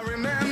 I remember